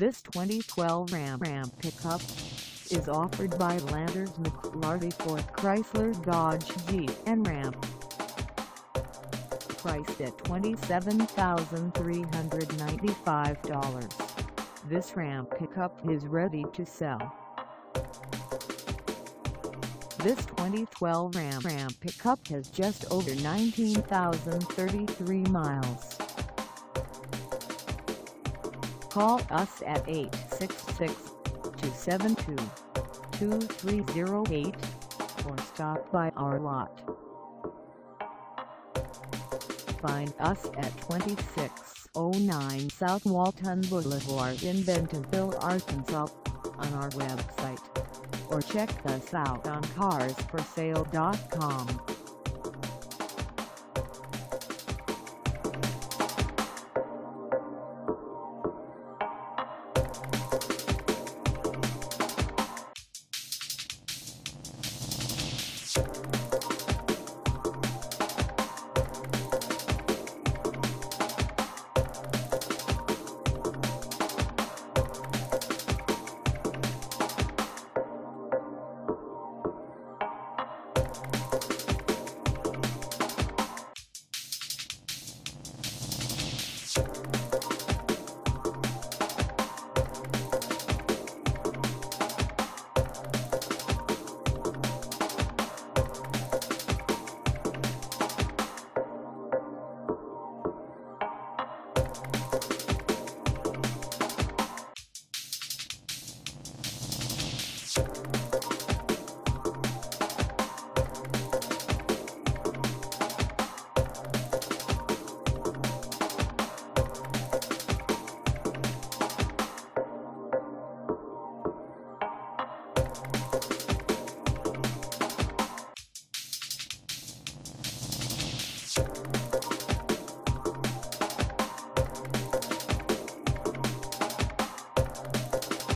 This 2012 Ram Ram pickup is offered by Landers McLarty Ford Chrysler Dodge Jeep and Ram. Priced at $27,395, this Ram pickup is ready to sell. This 2012 Ram Ram pickup has just over 19,033 miles. Call us at 866-272-2308 or stop by our lot. Find us at 2609 South Walton Boulevard in Bentonville, Arkansas on our website or check us out on carsforsale.com. Thank